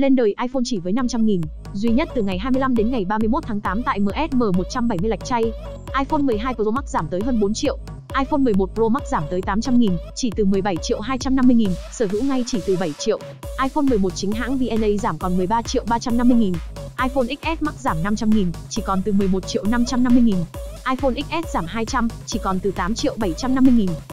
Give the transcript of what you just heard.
Lên đời iPhone chỉ với 500 nghìn, duy nhất từ ngày 25 đến ngày 31 tháng 8 tại MSM 170 Lạch Chay. iPhone 12 Pro Max giảm tới hơn 4 triệu, iPhone 11 Pro Max giảm tới 800 nghìn, chỉ từ 17 triệu 250 nghìn, sở hữu ngay chỉ từ 7 triệu. iPhone 11 chính hãng VNA giảm còn 13 triệu 350 nghìn. iPhone XS Max giảm 500 nghìn, chỉ còn từ 11 triệu 550 nghìn. iPhone XS giảm 200, chỉ còn từ 8 triệu 750 nghìn.